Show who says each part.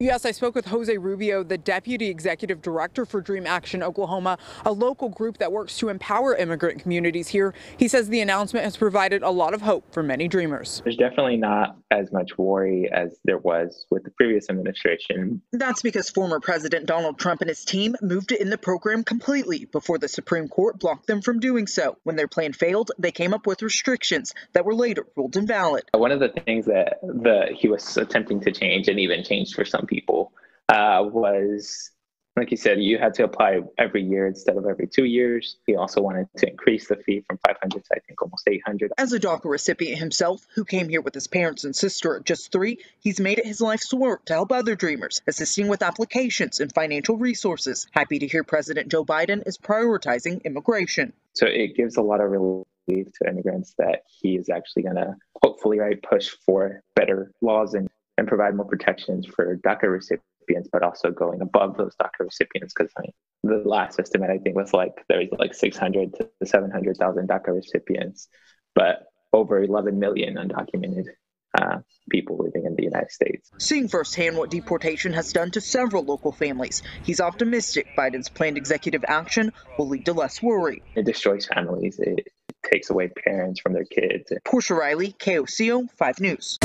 Speaker 1: Yes, I spoke with Jose Rubio, the deputy executive director for Dream Action Oklahoma, a local group that works to empower immigrant communities here. He says the announcement has provided a lot of hope for many dreamers.
Speaker 2: There's definitely not as much worry as there was with the previous administration.
Speaker 1: That's because former President Donald Trump and his team moved in the program completely before the Supreme Court blocked them from doing so. When their plan failed, they came up with restrictions that were later ruled invalid.
Speaker 2: One of the things that the he was attempting to change and even changed for some people uh, was like you said, you had to apply every year instead of every two years. He also wanted to increase the fee from 500 to I think almost 800.
Speaker 1: As a DACA recipient himself, who came here with his parents and sister at just three, he's made it his life's work to help other dreamers, assisting with applications and financial resources. Happy to hear President Joe Biden is prioritizing immigration.
Speaker 2: So it gives a lot of relief to immigrants that he is actually going to hopefully right push for better laws and and provide more protections for DACA recipients, but also going above those DACA recipients. Because I mean, the last estimate I think was like there was like 600 to 700,000 DACA recipients, but over 11 million undocumented uh, people living in the United States.
Speaker 1: Seeing firsthand what deportation has done to several local families, he's optimistic Biden's planned executive action will lead to less worry.
Speaker 2: It destroys families. It takes away parents from their kids.
Speaker 1: Portia Riley, KOCO 5 News.